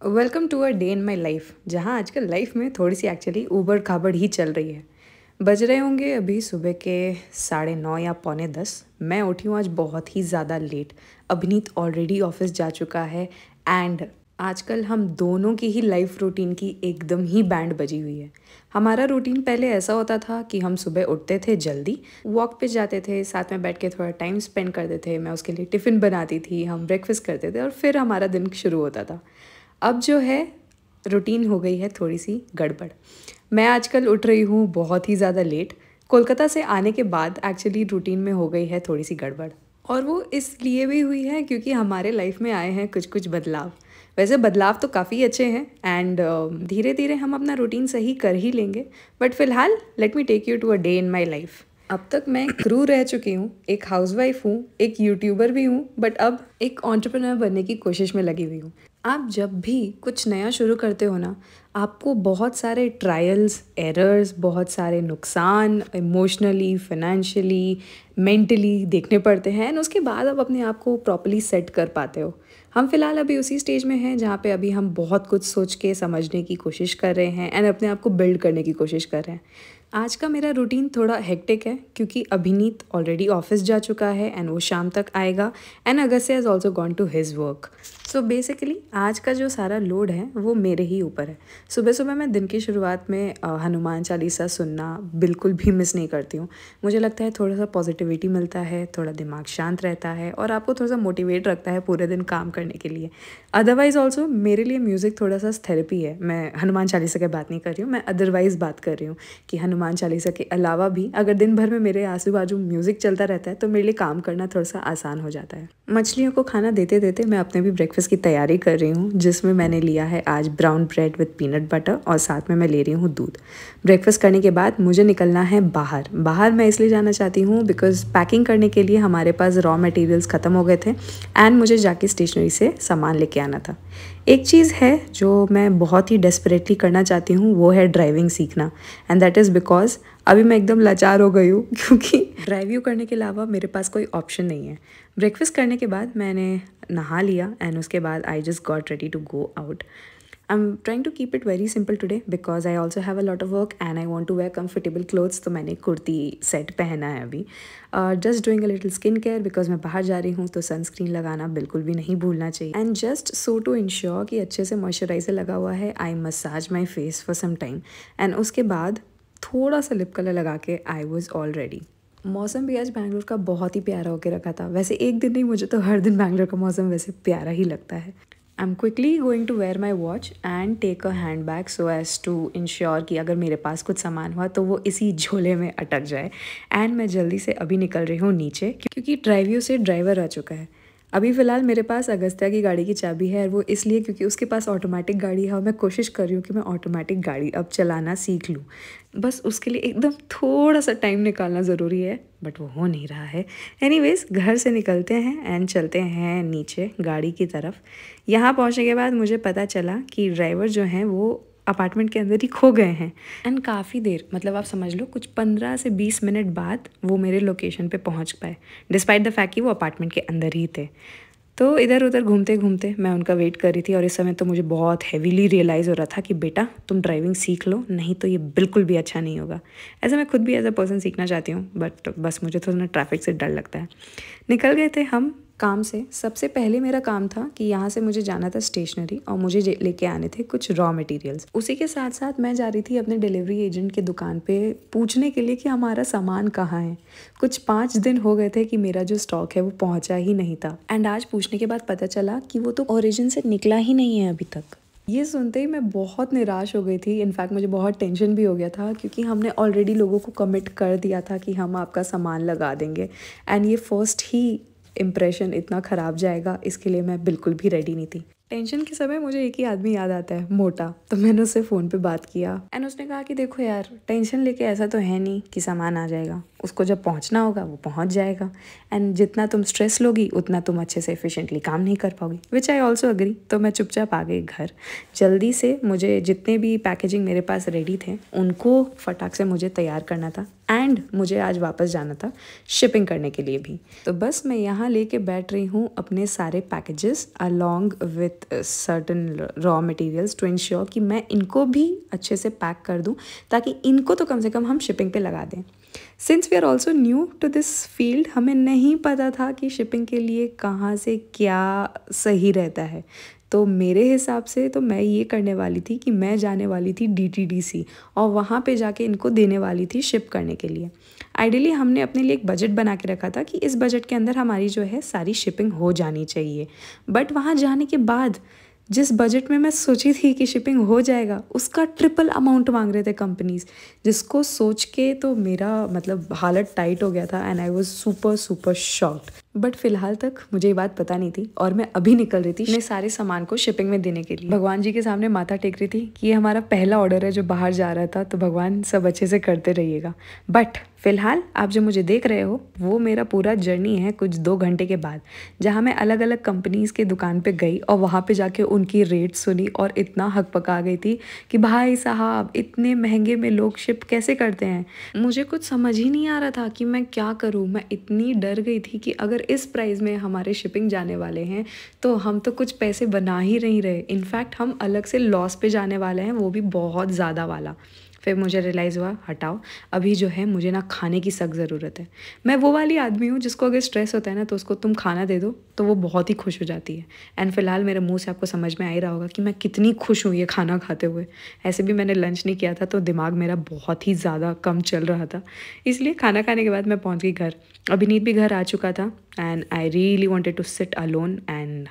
Welcome to a day in my life जहाँ आजकल life में थोड़ी सी एक्चुअली ऊबड़ खाबड़ ही चल रही है। बज रहे होंगे अभी सुबह के साढ़े नौ या पौने दस। मैं उठी हूँ आज बहुत ही ज़्यादा लेट अभिनीत ऑलरेडी ऑफ़िस जा चुका है एंड आजकल हम दोनों की ही लाइफ रूटीन की एकदम ही बैंड बजी हुई है। हमारा रूटीन पहले ऐसा होता था कि हम सुबह उठते थे जल्दी वॉक पे जाते थे, साथ में बैठ के थोड़ा टाइम स्पेंड करते थे। मैं उसके लिए टिफ़िन बनाती थी, हम ब्रेकफास्ट करते थे और फिर हमारा दिन शुरू होता था। अब जो है रूटीन हो गई है थोड़ी सी गड़बड़। मैं आजकल उठ रही हूँ बहुत ही ज़्यादा लेट कोलकाता से आने के बाद एक्चुअली रूटीन में हो गई है थोड़ी सी गड़बड़। और वो इसलिए भी हुई है क्योंकि हमारे लाइफ में आए हैं कुछ कुछ बदलाव। वैसे बदलाव तो काफ़ी अच्छे हैं एंड धीरे धीरे हम अपना रूटीन सही कर ही लेंगे। बट फ़िलहाल let me take you to a day in my life अब तक मैं क्रू रह चुकी हूँ, एक हाउसवाइफ हूँ, एक यूट्यूबर भी हूँ बट अब एक ऑन्टरप्रनर बनने की कोशिश में लगी हुई हूँ। आप जब भी कुछ नया शुरू करते हो ना, आपको बहुत सारे ट्रायल्स एरर्स बहुत सारे नुकसान इमोशनली फिनेंशियली मेंटली देखने पड़ते हैं एंड उसके बाद आप अपने आप को प्रॉपरली सेट कर पाते हो। हम फ़िलहाल अभी उसी स्टेज में हैं जहाँ पे अभी हम बहुत कुछ सोच के समझने की कोशिश कर रहे हैं एंड अपने आप को बिल्ड करने की कोशिश कर रहे हैं। आज का मेरा रूटीन थोड़ा हेक्टिक है, क्योंकि अभिनीत ऑलरेडी ऑफ़िस जा चुका है एंड वो शाम तक आएगा and August has also gone to his work so basically आज का जो सारा लोड है, वो मेरे ही ऊपर है। सुबह सुबह मैं दिन की शुरुआत में हनुमान चालीसा सुनना बिल्कुल भी मिस नहीं करती हूँ। मुझे लगता है थोड़ा सा पॉजिटिविटी मिलता है, थोड़ा दिमाग शांत रहता है और आपको थोड़ा सा मोटिवेट रखता है पूरे दिन काम करने के लिए। अदरवाइज़ ऑल्सो मेरे लिए म्यूज़िक थोड़ा सा थेरेपी है। मैं हनुमान चालीसा की बात नहीं कर रही हूँ, मैं अदरवाइज़ बात कर रही हूँ कि हनुमान चालीसा के अलावा भी अगर दिन भर में मेरे आजू बाजू म्यूज़िक चलता रहता है तो मेरे लिए काम करना थोड़ा सा आसान हो जाता है। मछलियों को खाना देते देते मैं अपने भी ब्रेकफास्ट की तैयारी कर रही हूँ, जिसमें मैंने लिया है आज brown bread with peanut butter और साथ में मैं ले रही हूँ दूध। ब्रेकफास्ट करने के बाद मुझे निकलना है बाहर। बाहर मैं इसलिए जाना चाहती हूँ बिकॉज़ पैकिंग करने के लिए हमारे पास रॉ मटेरियल्स ख़त्म हो गए थे एंड मुझे जाके स्टेशनरी से सामान लेके आना था। एक चीज़ है जो मैं बहुत ही डेस्परेटली करना चाहती हूँ, वो है ड्राइविंग सीखना। एंड दैट इज़ बिकॉज़ अभी मैं एकदम लाचार हो गई हूँ, क्योंकि ड्राइव यू करने के अलावा मेरे पास कोई ऑप्शन नहीं है। ब्रेकफास्ट करने के बाद मैंने नहा लिया एंड उसके बाद I just got ready to go out I am trying to keep it very simple today because I also have a lot of work and I want to wear comfortable clothes तो मैंने kurti set पहना है अभी। Just doing a little skin care because मैं बाहर जा रही हूँ तो सनस्क्रीन लगाना बिल्कुल भी नहीं भूलना चाहिए। And just so to ensure कि अच्छे से मॉइस्चराइजर लगा हुआ है I massage my face for some time and उसके बाद थोड़ा सा लिप कलर लगा के आई वॉज़ ऑल रेडी मौसम भी आज बैंगलोर का बहुत ही प्यारा होकर रखा था। वैसे एक दिन नहीं, मुझे तो हर दिन बैंगलोर का मौसम वैसे प्यारा ही लगता है। I am quickly going to wear my watch and take a hand bag so as to ensure कि अगर मेरे पास कुछ सामान हुआ तो वो इसी झोले में अटक जाए। एंड मैं जल्दी से अभी निकल रही हूँ नीचे, क्योंकि ड्राइवियों से ड्राइवर आ चुका है। अभी फ़िलहाल मेरे पास अगस्त्या की गाड़ी की चाबी है और वो इसलिए क्योंकि उसके पास ऑटोमेटिक गाड़ी है और मैं कोशिश कर रही हूँ कि मैं ऑटोमेटिक गाड़ी अब चलाना सीख लूँ। बस उसके लिए एकदम थोड़ा सा टाइम निकालना ज़रूरी है बट वो हो नहीं रहा है। एनीवेज घर से निकलते हैं एंड चलते हैं नीचे गाड़ी की तरफ़। यहाँ पहुँचने के बाद मुझे पता चला कि ड्राइवर जो हैं वो अपार्टमेंट के अंदर ही खो गए हैं। एंड काफ़ी देर मतलब आप समझ लो, कुछ पंद्रह से बीस मिनट बाद वो मेरे लोकेशन पे पहुँच पाए डिस्पाइट द फैक्ट कि वो अपार्टमेंट के अंदर ही थे। तो इधर उधर घूमते घूमते मैं उनका वेट कर रही थी और इस समय तो मुझे बहुत हैवीली रियलाइज़ हो रहा था कि बेटा, तुम ड्राइविंग सीख लो, नहीं तो ये बिल्कुल भी अच्छा नहीं होगा। ऐसे मैं खुद भी एज अ पर्सन सीखना चाहती हूँ बट बस मुझे थोड़ा ना ट्रैफ़िक से डर लगता है। निकल गए थे हम काम से, सबसे पहले मेरा काम था कि यहाँ से मुझे जाना था स्टेशनरी और मुझे लेके आने थे कुछ रॉ मटेरियल्स उसी के साथ साथ मैं जा रही थी अपने डिलीवरी एजेंट के दुकान पे पूछने के लिए कि हमारा सामान कहाँ है। कुछ पाँच दिन हो गए थे कि मेरा जो स्टॉक है वो पहुँचा ही नहीं था। एंड आज पूछने के बाद पता चला कि वो तो ओरिजिन से निकला ही नहीं है अभी तक। ये सुनते ही मैं बहुत निराश हो गई थी। इनफैक्ट मुझे बहुत टेंशन भी हो गया था क्योंकि हमने ऑलरेडी लोगों को कमिट कर दिया था कि हम आपका सामान लगा देंगे। एंड ये फ़र्स्ट ही इम्प्रेशन इतना ख़राब जाएगा, इसके लिए मैं बिल्कुल भी रेडी नहीं थी। टेंशन के समय मुझे एक ही आदमी याद आता है, मोटा। तो मैंने उससे फ़ोन पे बात किया। एंड उसने कहा कि देखो यार टेंशन लेके ऐसा तो है नहीं कि सामान आ जाएगा। उसको जब पहुँचना होगा, वो पहुँच जाएगा। एंड जितना तुम स्ट्रेस लोगी, उतना तुम अच्छे से एफिशिएंटली काम नहीं कर पाओगी। विच आई ऑल्सो अग्री तो मैं चुपचाप आ गई घर। जल्दी से मुझे जितने भी पैकेजिंग मेरे पास रेडी थे, उनको फटाक से मुझे तैयार करना था। एंड मुझे आज वापस जाना था शिपिंग करने के लिए भी। तो बस मैं यहाँ लेके बैठ रही हूँ अपने सारे packages along with certain raw materials to ensure कि मैं इनको भी अच्छे से पैक कर दूँ, ताकि इनको तो कम से कम हम शिपिंग पे लगा दें। Since we are also new to this field हमें नहीं पता था कि शिपिंग के लिए कहाँ से क्या सही रहता है। तो मेरे हिसाब से तो मैं ये करने वाली थी कि मैं जाने वाली थी डी टी डी सी और वहाँ पे जाके इनको देने वाली थी शिप करने के लिए। आइडियली हमने अपने लिए एक बजट बना के रखा था कि इस बजट के अंदर हमारी जो है सारी शिपिंग हो जानी चाहिए। बट वहाँ जाने के बाद जिस बजट में मैं सोची थी कि शिपिंग हो जाएगा, उसका ट्रिपल अमाउंट मांग रहे थे कंपनीज़ जिसको सोच के तो मेरा मतलब हालत टाइट हो गया था and I was super super shocked but फ़िलहाल तक मुझे ये बात पता नहीं थी और मैं अभी निकल रही थी अपने सारे सामान को शिपिंग में देने के लिए। भगवान जी के सामने माथा टेक रही थी कि ये हमारा पहला ऑर्डर है जो बाहर जा रहा था तो भगवान सब अच्छे से करते रहिएगा। बट फ़िलहाल आप जो मुझे देख रहे हो, वो मेरा पूरा जर्नी है कुछ दो घंटे के बाद, जहाँ मैं अलग अलग कंपनीज़ के दुकान पे गई और वहाँ पे जाके उनकी रेट सुनी और इतना हक पका गई थी कि भाई साहब, इतने महँगे में लोग शिप कैसे करते हैं? मुझे कुछ समझ ही नहीं आ रहा था कि मैं क्या करूँ। मैं इतनी डर गई थी कि अगर इस प्राइस में हमारे शिपिंग जाने वाले हैं तो हम तो कुछ पैसे बना ही नहीं रहे। इनफैक्ट हम अलग से लॉस पे जाने वाले हैं, वो भी बहुत ज़्यादा वाला। फिर मुझे रियलाइज़ हुआ, हटाओ। अभी जो है, मुझे ना खाने की सख्त ज़रूरत है। मैं वो वाली आदमी हूँ जिसको अगर स्ट्रेस होता है ना तो उसको तुम खाना दे दो तो वो बहुत ही खुश हो जाती है। एंड फ़िलहाल मेरे मुँह से आपको समझ में आ ही रहा होगा कि मैं कितनी खुश हूँ ये खाना खाते हुए। ऐसे भी मैंने लंच नहीं किया था तो दिमाग मेरा बहुत ही ज़्यादा कम चल रहा था। इसलिए खाना खाने के बाद मैं पहुँच गई घर। अभिनीत भी घर आ चुका था and I really wanted to sit alone and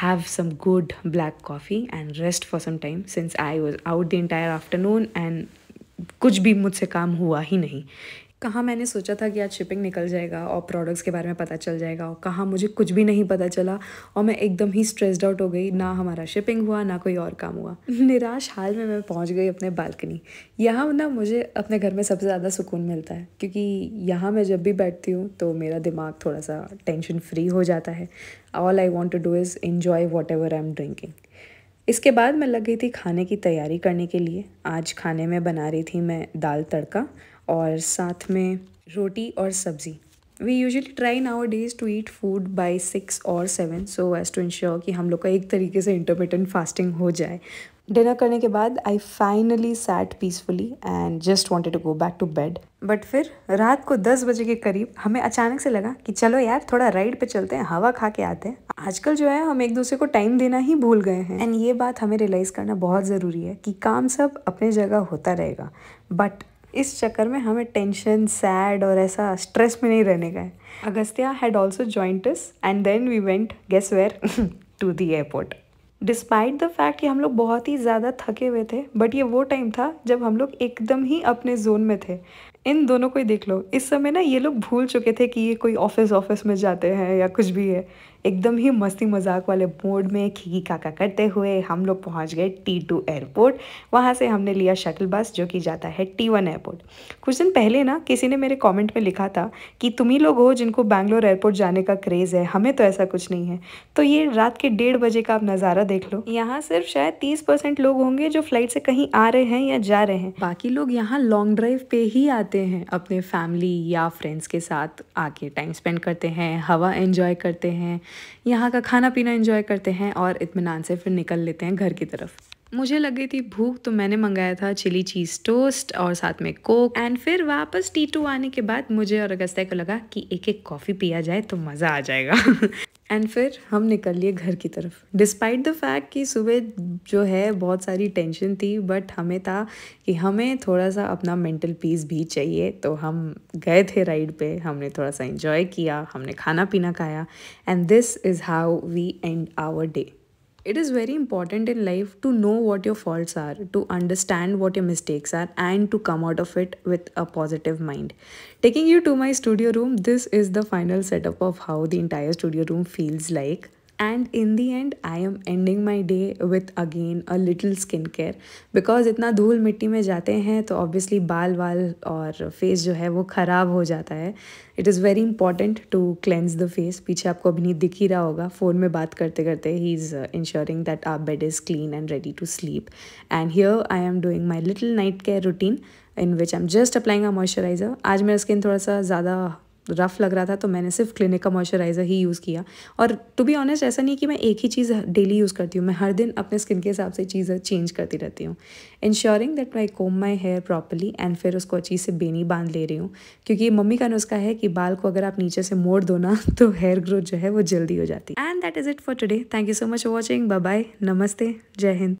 have some good black coffee and rest for some time since I was out the entire afternoon and कुछ भी मुझसे काम हुआ ही नहीं। कहाँ मैंने सोचा था कि आज शिपिंग निकल जाएगा और प्रोडक्ट्स के बारे में पता चल जाएगा और कहाँ मुझे कुछ भी नहीं पता चला और मैं एकदम ही स्ट्रेस्ड आउट हो गई। ना हमारा शिपिंग हुआ, ना कोई और काम हुआ। निराश हाल में मैं पहुँच गई अपने बालकनी। यहाँ ना मुझे अपने घर में सबसे ज़्यादा सुकून मिलता है क्योंकि यहाँ मैं जब भी बैठती हूँ तो मेरा दिमाग थोड़ा सा टेंशन फ्री हो जाता है। All I want to do is enjoy whatever I am drinking इसके बाद मैं लग गई थी खाने की तैयारी करने के लिए। आज खाने में बना रही थी मैं दाल तड़का और साथ में रोटी और सब्ज़ी। We usually try nowadays to eat food by six और seven so as to ensure कि हम लोग का एक तरीके से इंटरमीडियंट फास्टिंग हो जाए। डिनर करने के बाद I finally sat peacefully and just wanted to go back to bed but फिर रात को दस बजे के करीब हमें अचानक से लगा कि चलो यार, थोड़ा राइड पे चलते हैं, हवा खा के आते हैं। आजकल जो है, हम एक दूसरे को टाइम देना ही भूल गए हैं। एंड ये बात हमें रियलाइज़ करना बहुत ज़रूरी है कि काम सब अपने जगह होता रहेगा। बट इस चक्कर में हमें टेंशन सैड और ऐसा स्ट्रेस में नहीं रहने का है। Agastya had also joints and then we went guess where to the airport despite the fact कि हम लोग बहुत ही ज़्यादा थके हुए थे बट ये वो टाइम था जब हम लोग एकदम ही अपने जोन में थे। इन दोनों को ही देख लो। इस समय ना ये लोग भूल चुके थे कि ये कोई ऑफ़िस ऑफ़िस में जाते हैं या कुछ भी है। एकदम ही मस्ती मज़ाक वाले मोड में खीकी काका करते हुए हम लोग पहुँच गए टी टू एयरपोर्ट वहाँ से हमने लिया शटल बस जो कि जाता है टी वन एयरपोर्ट कुछ दिन पहले ना, किसी ने मेरे कमेंट में लिखा था कि तुम ही लोग हो जिनको बैंगलोर एयरपोर्ट जाने का क्रेज़ है, हमें तो ऐसा कुछ नहीं है। तो ये रात के डेढ़ बजे का आप नज़ारा देख लो। यहाँ सिर्फ़ शायद तीस परसेंट लोग होंगे जो फ़्लाइट से कहीं आ रहे हैं या जा रहे हैं। बाकी लोग यहाँ लॉन्ग ड्राइव पे ही आते हैं, अपने फैमिली या फ्रेंड्स के साथ आके टाइम स्पेंड करते हैं, हवा एंजॉय करते हैं यहाँ का खाना पीना इन्जॉय करते हैं और इतमान से फिर निकल लेते हैं घर की तरफ़। मुझे लग गई थी, भूख तो मैंने मंगाया था, चिली चीज़ टोस्ट और साथ में कोक. एंड फिर वापस टी टू आने के बाद मुझे और अगस्त्या को लगा कि एक एक कॉफ़ी पिया जाए तो मज़ा आ जाएगा। एंड फिर हम निकल लिए घर की तरफ़। डिस्पाइट द फैक्ट कि सुबह जो है बहुत सारी टेंशन थी बट हमें था कि हमें थोड़ा सा अपना मेंटल पीस भी चाहिए। तो हम गए थे राइड पे, हमने थोड़ा सा इंजॉय किया, हमने खाना पीना खाया। And this is how we and our day it is very important in life to know what your faults are, to understand what your mistakes are, and to come out of it with a positive mind. Taking you to my studio room, this is the final setup of how the entire studio room feels like. And in the and I am ending my day with again a little skin care because इतना धूल मिट्टी में जाते हैं तो obviously बाल वाल और फेस जो है, वो ख़राब हो जाता है। It is very important to cleanse the face पीछे आपको अभी नहीं दिख ही रहा होगा। फ़ोन में बात करते करते ही is ensuring that our bed is clean and ready to sleep and here I am doing my little night care routine in which I am just applying a moisturiser आज मेरा स्किन थोड़ा सा ज़्यादा rough लग रहा था तो मैंने सिर्फ़ क्लिनिक का मॉइस्चराइज़र ही यूज़ किया। और टू बी ऑनेस्ट ऐसा नहीं कि मैं एक ही चीज़ डेली यूज़ करती हूँ, मैं हर दिन अपने स्किन के हिसाब से चीज़ें चेंज करती रहती हूँ। Ensuring that I comb my hair properly and फिर उसको अच्छी से बेनी बाँध ले रही हूँ। क्योंकि मम्मी का नुस्खा है कि बाल को अगर आप नीचे से मोड़ दो ना तो हेयर ग्रोथ जो है वो जल्दी हो जाती है। And that is it for today thank you so much for watching bye नमस्ते जय हिंद